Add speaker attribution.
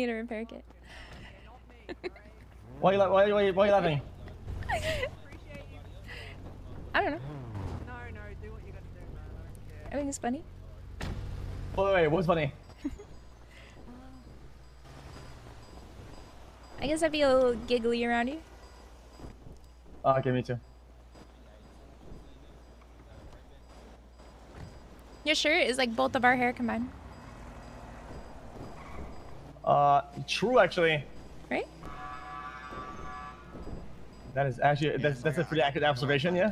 Speaker 1: Need a repair kit.
Speaker 2: Why you la- why, why, why you laughing?
Speaker 1: I don't know.
Speaker 3: No, no, do what you gotta do, man. I don't care.
Speaker 1: I think it's funny.
Speaker 2: Wait, wait, what's funny?
Speaker 1: I guess I'd be a little giggly around you.
Speaker 2: Oh, okay, me too.
Speaker 1: Your shirt is like both of our hair combined,
Speaker 2: Uh, true actually.
Speaker 1: right?
Speaker 2: That is actually that's that's a pretty accurate observation. Yeah.